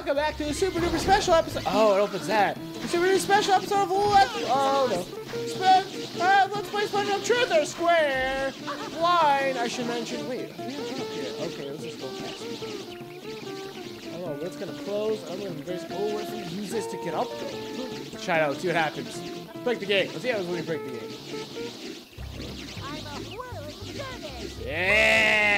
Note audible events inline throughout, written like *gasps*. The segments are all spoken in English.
welcome back to the Super Duper Special episode. Oh, it opens that. The Super Duper Special episode of Let's. Oh no. Spe- uh, let's play SpongeBob Truth or Square. Line. I should mention. Wait. Okay, let's just go fast. Oh, what's gonna close? I'm gonna very. Oh, what if we use this to get up there? Try it out. See what happens. Break the game. Let's see how it is when we break the game. I'm a whirling dervish. Yeah!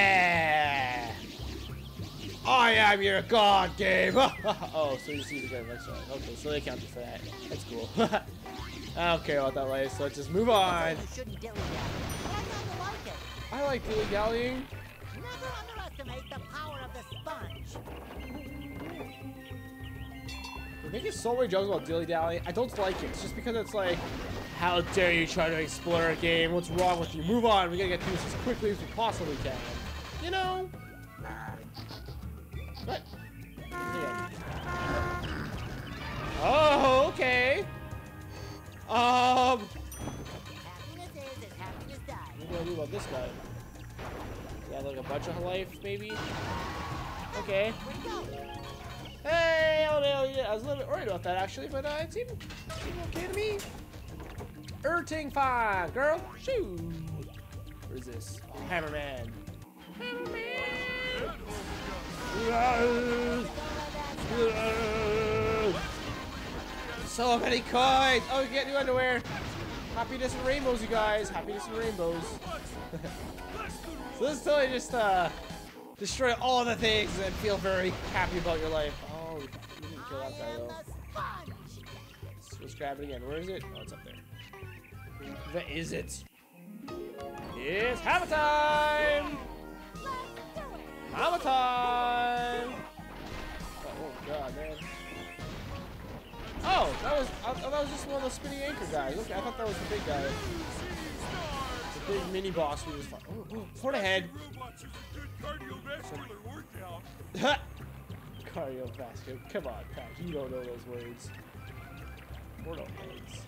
I am your god game! *laughs* *laughs* oh, so you see the game, that's right. Okay, so they counted for that. That's cool. I don't care about that life, so let's just move on. You shouldn't dilly dally, but I like it. I like dilly dallying. Never underestimate the power of the sponge. They're making so many jokes about dilly dallying. I don't like it. It's just because it's like, how dare you try to explore a game? What's wrong with you? Move on. We gotta get through this as quickly as we possibly can. You know? Oh, okay. Um, is dies. what do about this guy? Yeah, like a bunch of life, maybe? Okay. Hey, oh, I was a little bit worried about that actually, but uh, it seemed, seemed okay to me. Erting fine, girl. Shoo. Where's this? Oh, Hammerman. Hammerman. So many coins. Oh, we get new underwear. Happiness and rainbows, you guys. Happiness and rainbows. *laughs* so this is totally just uh, destroy all the things and feel very happy about your life. Oh, you didn't kill that guy though. Let's, let's grab it again. Where is it? Oh, it's up there. Where is it? It's hammer time! Hammer time! Oh, that was I, that was just one of those spinning anchor guys. Look, I thought that was the big guy. The big mini boss we just fought. Oh, oh, for the head. *laughs* Cardiovascular. Come on, Pat. You don't know those words. Or no heads.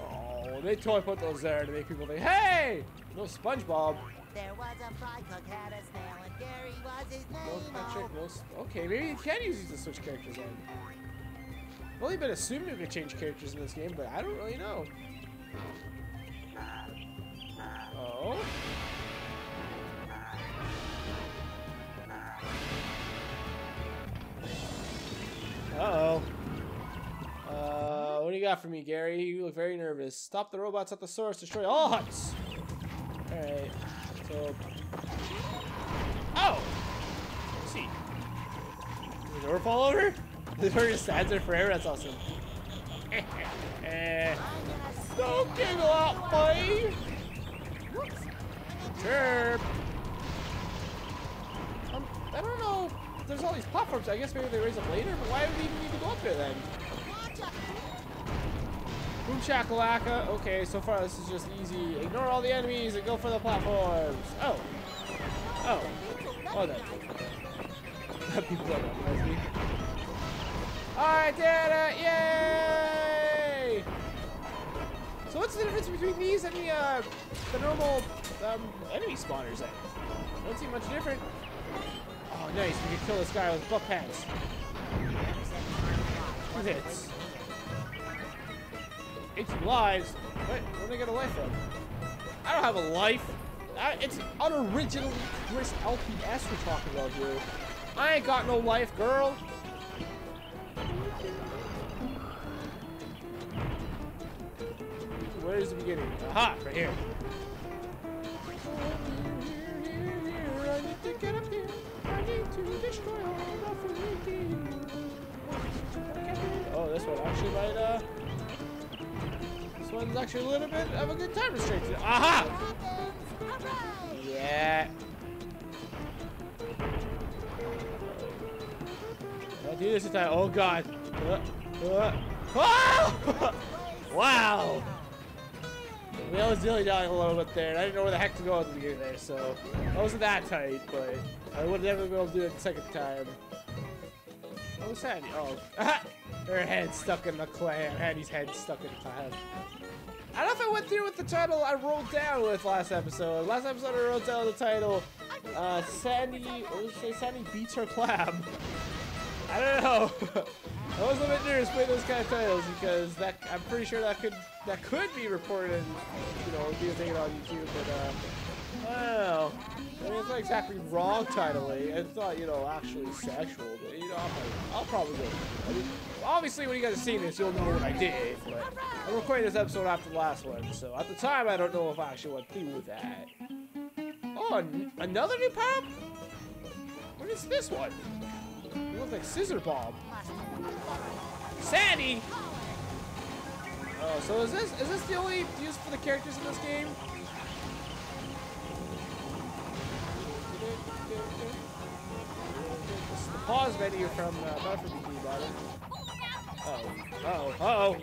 Oh, they totally put those there to make people think, hey! No SpongeBob. There was a fry cook had a snail and Gary was his No. Patrick, no. Okay, maybe you can use these to switch characters in. I've only been assuming you could change characters in this game, but I don't really know. Oh. Uh-oh. Uh, what do you got for me, Gary? You look very nervous. Stop the robots at the source. Destroy all huts. Alright. So... Oh! Let's see. Did the door fall over? The door just stands there forever? That's awesome. Eh, Don't giggle out, boy! Chirp! Um, I don't know. There's all these platforms. I guess maybe they raise them later, but why would we even need to go up there then? Boom shakalaka. Okay, so far this is just easy. Ignore all the enemies and go for the platforms. Oh. Oh. Oh, that. People don't recognize me. I did it! Yay! So what's the difference between these and the uh, the normal um, enemy spawners then? Don't seem much different. Oh, nice. We can kill this guy with butt pants. Two hits. 18 lives? What? Where did I get a life from? I don't have a life. I, it's unoriginal Chris LPS we're talking about here. I ain't got no life, girl. Where is the beginning? Aha, right here. I need to get up here. I need to destroy all the freaking. Oh, this one actually might, uh. This one's actually a little bit of a good time restraint. Aha! Yeah. I'll do this this time. Oh god. Uh, uh. Oh! *laughs* wow! We was dilly dallying a little bit there, and I didn't know where the heck to go at the beginning there, so I wasn't that tight, but I would never be able to do it the second time. What was Sandy? Oh, *laughs* her head stuck in the clam. Handy's head stuck in the clam. I don't know if I went through with the title I rolled down with last episode. Last episode I rolled down the title, uh, Sandy, what did it say? Sandy beats her clam. I don't know. *laughs* I was a little bit nervous playing those kind of titles because that I'm pretty sure that could that could be reported you know be a thing on YouTube, but uh, I don't. I mean, it's not exactly wrong titling. It's not you know actually sexual, but you know I'll probably, I'll probably go. I mean, obviously when you guys have seen this, you'll know what I did. But I'm recording this episode after the last one, so at the time I don't know if I actually went through with that. Oh, an- another new power? What is this one? It looks like Scissor Bob. Sandy! Oh, so is this is this the only use for the characters in this game? This is the pause menu from uh, Battle for Bikini Bottom. Oh, uh oh, uh oh.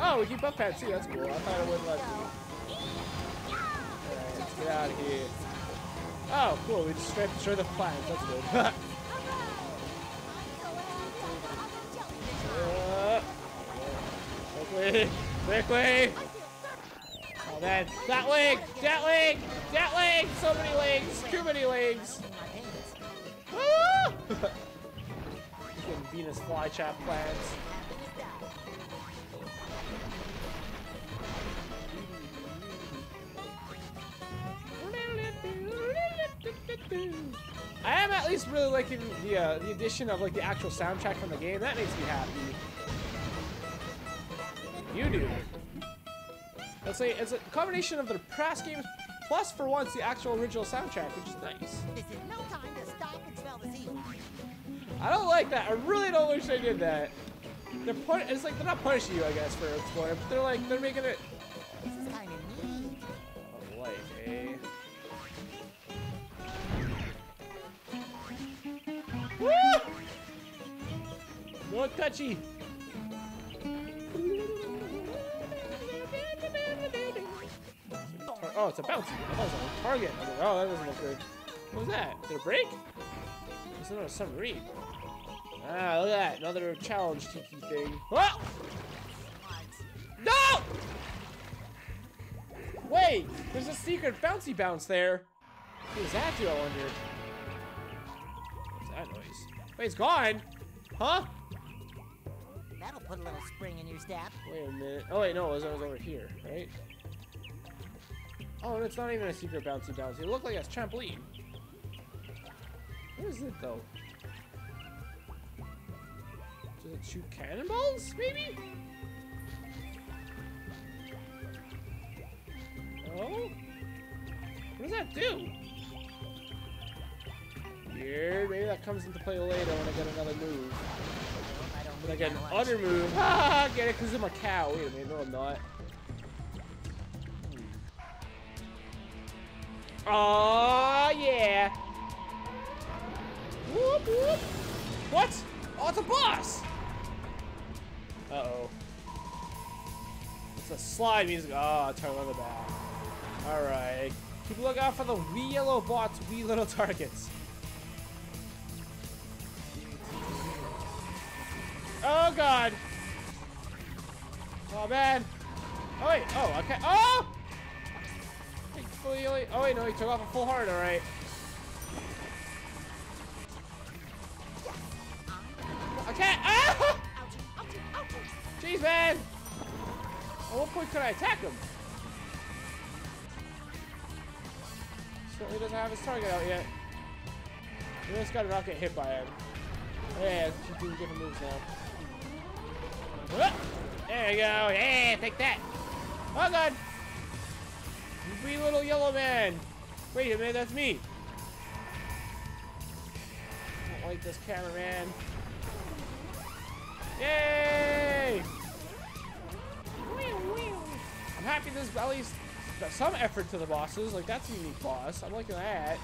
Oh, we keep up pants too, that's cool. I thought it wouldn't let me. Alright, let's get out of here. Oh, cool, we just straight destroy the planets, that's good. *laughs* quickly, quickly. Oh man, that leg, that leg, that leg. So many legs, too many legs. *laughs* Venus flytrap plants. I am at least really liking the uh, the addition of like the actual soundtrack from the game. That makes me happy. You do. Let's say it's a combination of the past games plus for once the actual original soundtrack, which is nice. This is no time to stop and smell the sea. I don't like that. I really don't wish they did that. They're put. It's like they're not punishing you, I guess, for exploring, but they're like they're making it. This is kind of neat. Oh, like, eh? Woo! No touchy. Tar- Oh, it's a bouncy. I thought it was on a target. I was like, oh, that doesn't look good. What was that? Did it break? It's another submarine. Ah, look at that. Another challenge tiki thing. Oh! No! Wait, there's a secret bouncy bounce there. What does that do, I wonder? What's that noise? Wait, it's gone? Huh? That'll put a little spring in your step. Wait a minute. Oh wait, no, it was, it was over here, right? Oh, and it's not even a secret bouncy bouncy. It looked like a trampoline. What is it though? Does it shoot cannonballs, maybe? Oh? What does that do? Weird. Maybe that comes into play later when I get another move. I don't When I get an other move. *laughs* Ah, get it because I'm a cow. Wait a minute, no I'm not. Oh yeah. Whoop whoop. What? Oh, it's a boss. Uh oh. It's a slide music. Oh, turn on the back. All right. Keep a lookout for the wee yellow bots, wee little targets. Oh god. Oh man. Oh wait. Oh okay. Oh. Thankfully, only- Oh wait, no, he took off a full heart. All right. I can't. Ah! *laughs* Jeez, man. At what point could I attack him? Certainly doesn't have his target out yet. We just gotta not get hit by him. Yeah, keep doing different moves now. There you go. Yeah, take that. Oh god. Wee little yellow man. Wait a minute, that's me. I don't like this cameraman. Yay! I'm happy there's at least some effort to the bosses. Like, that's a unique boss. I'm liking that.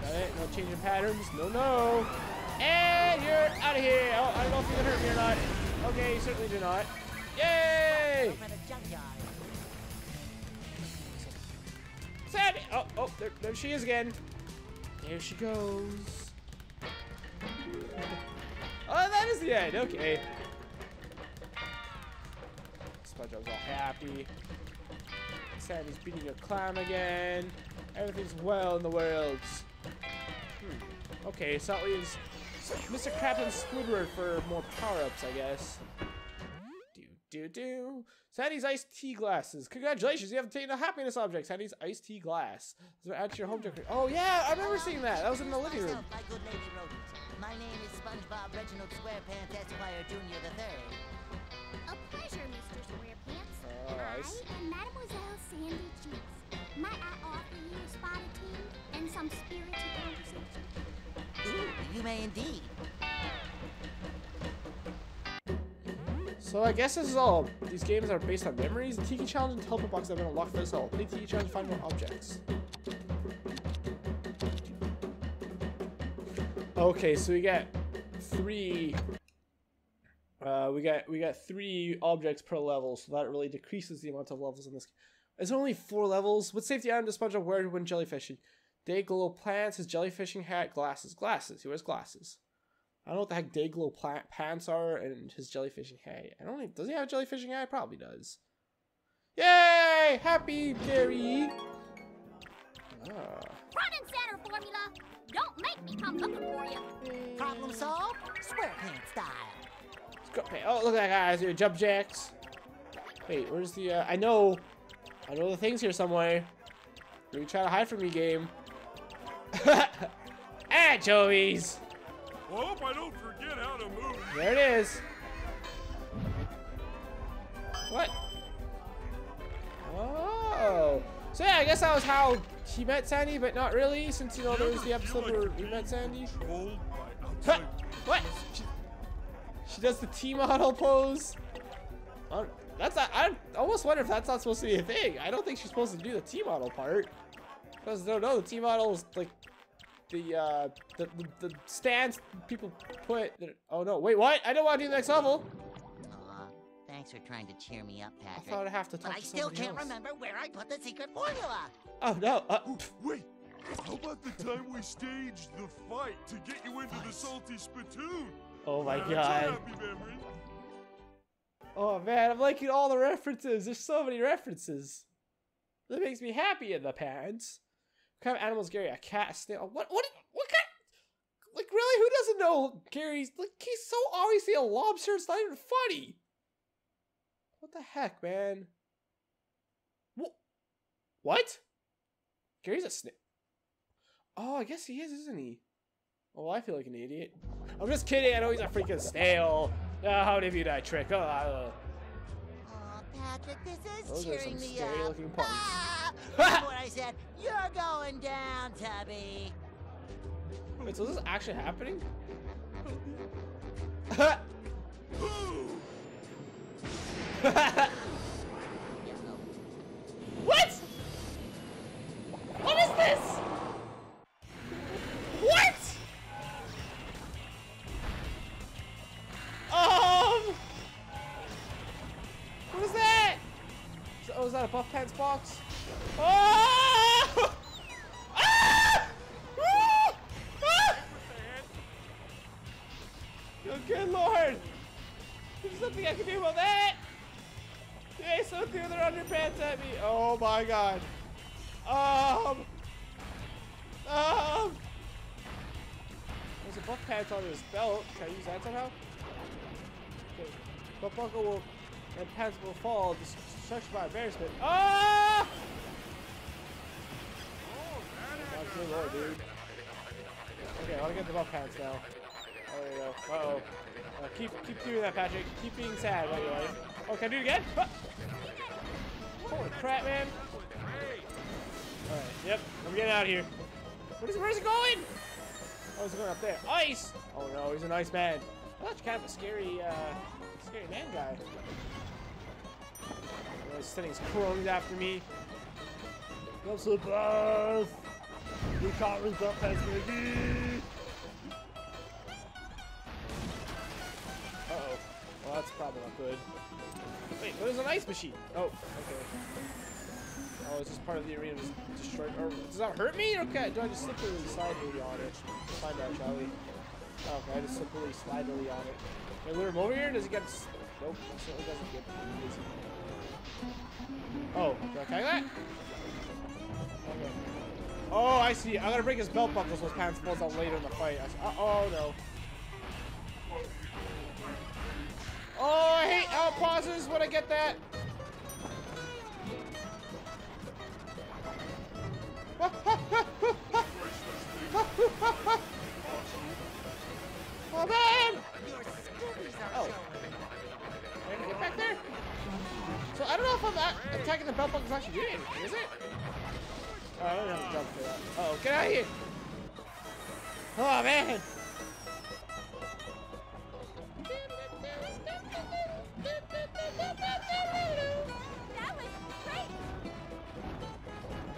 Got it? No changing patterns. No, no. And you're out of here. Oh, I don't know if you can hurt me or not. Okay, you certainly do not. Yay! Sandy! Oh, oh, there, there she is again. There she goes. Oh, that is the end. Okay. SpongeBob's all happy. Sandy's beating a clown again. Everything's well in the world. Hmm. Okay, so that leaves Mr. Krabs and Squidward for more power-ups, I guess. Do, do, do. Sandy's iced tea glasses. Congratulations, you have taken a happiness object. Sandy's iced tea glass. Is there add to your home decoration? Oh, yeah, I remember seeing that. That was in the living room. Myself, my good lady rodent. My name is SpongeBob Reginald SquarePants Esquire Jr. the Third. A pleasure, Mr. SquarePants. Oh, I I am Mademoiselle Sandy Cheeks. Might I offer you a spot of tea and some spirited conversation? Ooh, you may indeed. So I guess this is all. These games are based on memories. The Tiki Challenge and Teleport Box have been unlocked for this all. Play Tiki Challenge to find more objects. Okay, so we get three. Uh, we got we got three objects per level, so that really decreases the amount of levels in this. Game. It's only four levels. What safety item does SpongeBob wear when jellyfishing? Day glow plants, his jellyfishing hat, glasses, glasses. He wears glasses. I don't know what the heck Dayglow plant pants are and his jellyfishing hat. I don't. Even, does he have a jellyfishing hat? Probably does. Yay! Happy Gary. Ah. Front and center, formula. Don't make me come looking for you. Problem solved? SquarePants style. Scrub pay- Oh, look at that guys here, jump jacks. Wait, where's the? Uh, I know, I know the things here somewhere. You try to hide from me, game. *laughs* Ah, Anchovies. Hope I don't forget how to move. There it is. What? Oh. So yeah, I guess that was how he met Sandy, but not really, since you know there was the episode where we met Sandy. Huh, what? She, she does the T model pose. Uh, that's not, I almost wonder if that's not supposed to be a thing. I don't think she's supposed to do the T model part. Because no, no, the T model is like the uh the, the, the stance people put. Oh no, wait, what? I don't want to do the next level. Aw, thanks for trying to cheer me up, Patrick. I thought I'd have to talk but I still can't else. remember where I put the secret formula. Oh no. Uh, Oh, wait. How about the time we staged the fight to get you into the salty spittoon? oh my That's a god. Oh man, I'm liking all the references. There's so many references. That makes me happy in the pants. What kind of animals, Gary? A cat, a snail? What? What? What kind? Like really? Who doesn't know Gary's? Like he's so obviously a lobster. It's not even funny. What the heck, man? What? What? Gary's a snail. Oh, I guess he is, isn't he? Oh, I feel like an idiot. I'm just kidding. I know he's a freaking snail. Uh, how did you that trick? Oh, Patrick, this is Those are cheering some me scary up. looking puns. Ah! *laughs* What I said. You're going down, Tubby. Wait, so this is actually happening? *laughs* what? What is this? What? Um. What is that? Oh, is that a buff pants box? Oh! Ah! Ah! Ah! Oh, good lord! There's nothing I can do about that! They so threw their underpants at me! Oh my god! Um! Um! There's a buff pants on his belt. Can I use that somehow? Okay. Buff buckle will and pants will fall, destruction by embarrassment. Ah! Oh, dude. Okay, I want to get the buff pants now. Oh, there you go. Uh-oh. Uh, keep, keep doing that, Patrick. Keep being sad about your life. Oh, can I do it again? Ah! Holy crap, man. Alright, yep. I'm getting out of here. What is, where's it going? Oh, it's going up there. Ice! Oh no, he's an ice man. Oh, that's kind of a scary, uh, scary man guy. Oh, he's sending his cronies after me. Go to the surprise! You can't result as me. Uh-oh. Well, that's probably not good. Wait, there's an ice machine. Oh, okay. Oh, is this part of the arena just destroyed? Or does that hurt me? Okay, do I just slippery slide on it? Find out, shall we? Oh, okay, I just slippery slide on it. Can I lure him over here? Does he get? Nope, he certainly doesn't get. Oh, do I tag that? Oh, I see. I'm gonna break his belt buckle so his pants falls out later in the fight. I. Uh oh no. Oh, I hate how pauses when I get that. Oh man! Oh. get back there? So I don't know if I'm attacking the belt buckle's actually doing anything, is it? Oh, I don't have to jump for that. Uh oh, get out of here! Oh man!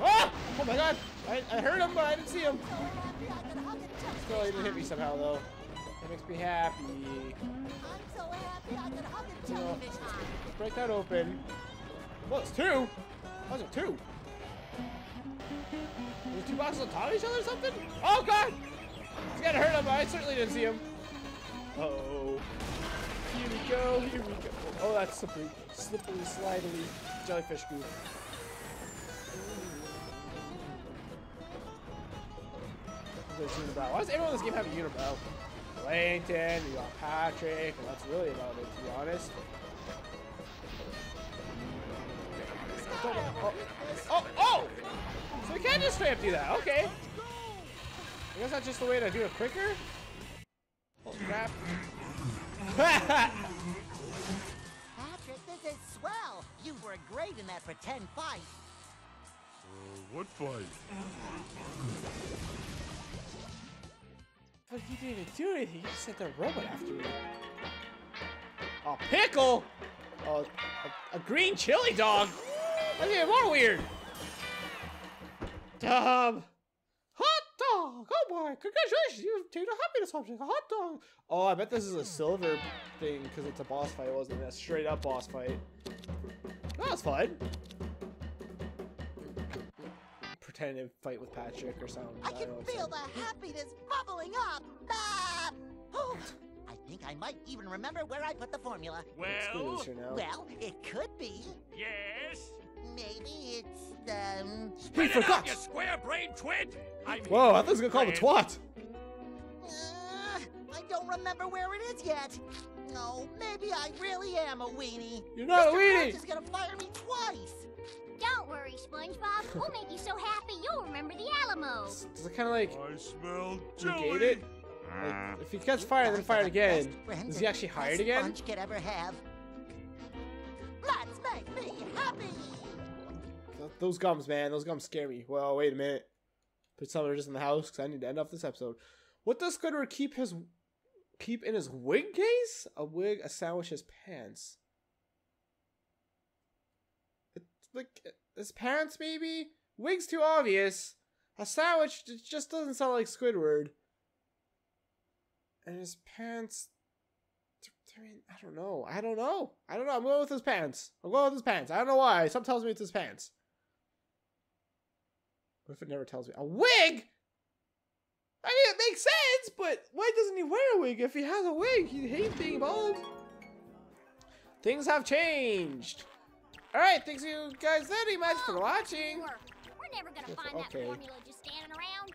Oh! Oh my god! I, I heard him, but I didn't see him. Still, he hit me somehow, though. That makes me happy. I'm so happy I could hug touch this break that open. Well, it's two. Those are two. There's two boxes on top of each other or something? Oh god! He's gonna hurt him, but I certainly didn't see him. Uh oh. Here we go, here we go. Oh, that's slippery. Slippery, slidely. Jellyfish goo. Unibrow. Why does everyone in this game have a unibrow? Plankton, you got Patrick, and that's really about it, to be honest. Oh, oh, oh! So we can't just straight up do that. Okay. I guess that's just the way to do it quicker. Oh crap. Patrick, this is swell. You were great in that pretend fight. Uh, what fight? but he didn't even do anything. He just sent a robot after me. Oh, pickle! Oh, a, a green chili dog. That's even more weird. Dumb. Hot dog! Oh boy, congratulations! You've taken a happiness object, a hot dog! Oh, I bet this is a silver thing because it's a boss fight, wasn't it? A straight up boss fight. That was fun. Pretending to fight with Patrick or something. I don't can know, feel the happiness bubbling up. Ah! Oh, I think I might even remember where I put the formula. Let's Well, now. Well, it could be. yes. Maybe it's um. He Spit forgot! out, you square-brained twit. I mean, Whoa, I thought he was gonna call him a twat! Uh, I don't remember where it is yet. No, maybe I really am a weenie. You're not a Mr. weenie! Krabs is gonna fire me twice. Don't worry, SpongeBob. We'll make you so happy you'll remember the Alamo. Does it kind of like I smell negate jelly. it? Like, if he gets fired then fired again, is he actually hired again? Sponge could ever have. Let's make me happy. Th- Those gums, man, those gums scare me. Well, wait a minute. Put some just in the house because I need to end off this episode. What does Squidward keep his keep in his wig case? A wig, a sandwich, his pants. It's like his pants, maybe. Wig's too obvious. A sandwich just doesn't sound like Squidward. And his pants. I mean, I don't know. I don't know. I don't know. I'm going with his pants. I'm going with his pants. I don't know why. Something tells me it's his pants. What if it never tells me? A wig? I mean, it makes sense, but why doesn't he wear a wig? If he has a wig, he hates being bald. Things have changed. All right, thanks you guys very much for watching. Work. We're never gonna find that formula just standing around.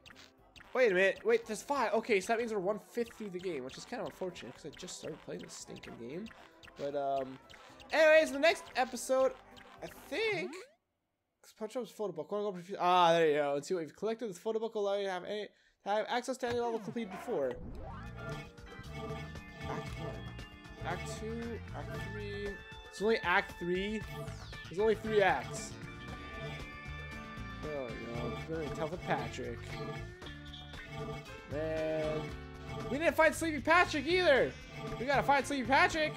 Wait a minute. Wait, there's five. Okay, so that means we're one fifth through the game, which is kind of unfortunate because I just started playing this stinking game. But um, anyways, the next episode, I think. SpongeBob's photo book. Ah, there you go. Let's see what we've collected. This photo book will allow you to have any have access to any level completed before. Act one, Act two, Act three. It's only Act three. There's only three acts. Oh no, it's really tough with Patrick. Man, we didn't find Sleepy Patrick either. We gotta find Sleepy Patrick.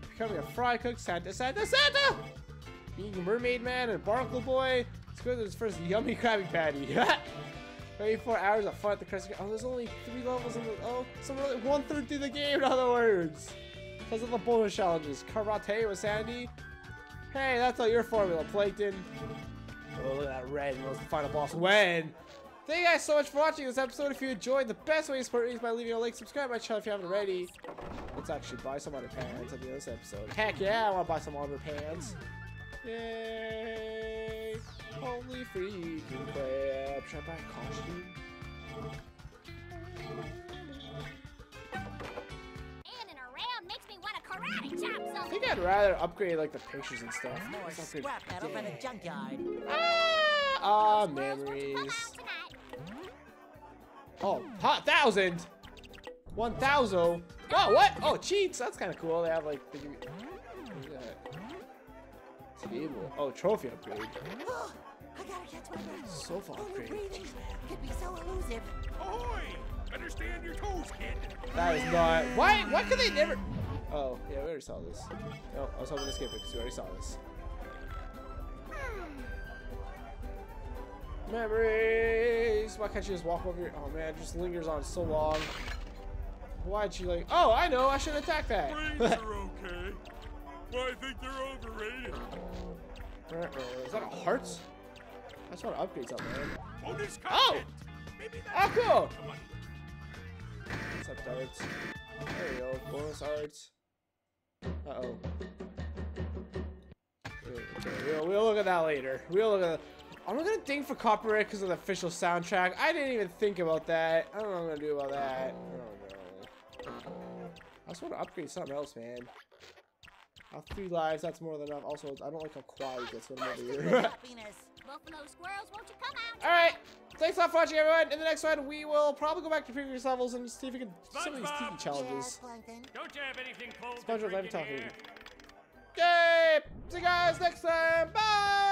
Becoming a fry cook, Santa, Santa, Santa. Mermaid man and barnacle boy. Let's go to his first yummy Krabby Patty. *laughs* 24 hours of fun at the Krusty. Oh, there's only three levels in the. Oh, so we're like one third through the game, in other words. Because of the bonus challenges. Karate with Sandy. Hey, that's all your formula, Plankton. Oh, look at that red. And was the final boss. When? Thank you guys so much for watching this episode. If you enjoyed, the best way to support me is by leaving a like, subscribe to my channel if you haven't already. Let's actually buy some underpants at the end of this episode. Heck yeah, I want to buy some underpants. Yay! Holy freaking crap. Should I buy a costume? And and around makes me want to karate chop I think I'd rather upgrade like the pictures and stuff. More Let's upgrade- scrap metal for the junkyard. Ah, ah, won't you memories. Oh, hot thousand. One thousand. Oh, what? Oh, cheats. That's kind of cool. They have like the. What is that? Table. Oh, trophy upgrade. *gasps* I gotta catch my breath. Sofa upgrade. breathing could be so elusive. Ahoy! Understand your toes, kid. That is not. Why? Why could they never? Oh, yeah, we already saw this. No, I was hoping to skip it because we already saw this. *sighs* Memories. Why can't you just walk over here? Oh man, it just lingers on so long. Why'd you like? Oh, I know. I should attack that. Brains are okay. Well, I think they're overrated. Is that a heart? I just want to upgrade something, man. Bonus Oh! content. Maybe that's Oh, cool. Come on. Except arts. There we go. Bonus arts. Uh oh. Okay, we'll, we'll look at that later. We'll look at that. I'm not gonna ding for copyright because of the official soundtrack. I didn't even think about that. I don't know what I'm gonna do about that. I don't know. I just want to upgrade something else, man. I'll three lives. That's more than enough. Also, I don't like how quiet it gets when I'm over here. with happiness. Buffalo squirrels, won't you come out? All right. Thanks a lot for watching, everyone. In the next one, we will probably go back to previous levels and see if we can some of these tiki SpongeBob. Challenges. Plankton. Don't you have anything cold to SpongeBob, drink let me in talk here? to you. Yay! See you guys next time. Bye.